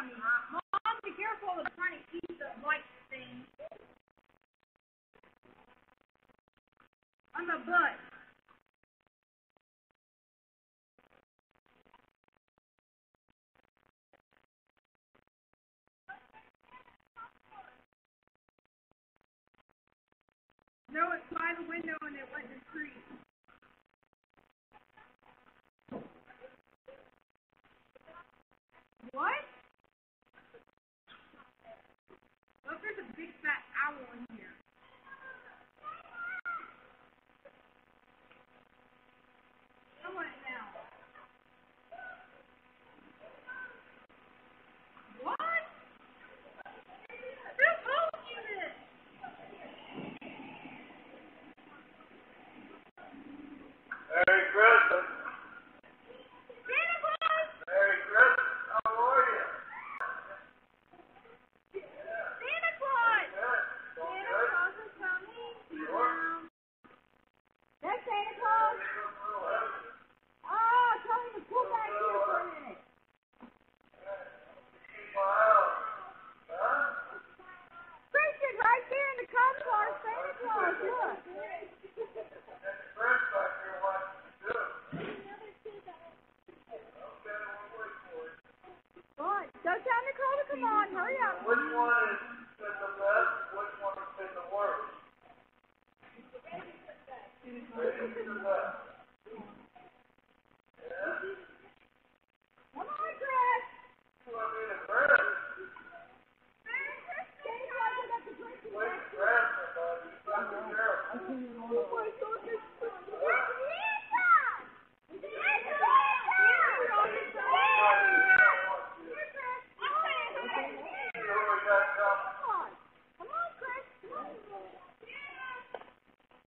yummy. Mom, be careful of trying to eat the white thing. On the butt. No, it's by the window and it went to the tree. What?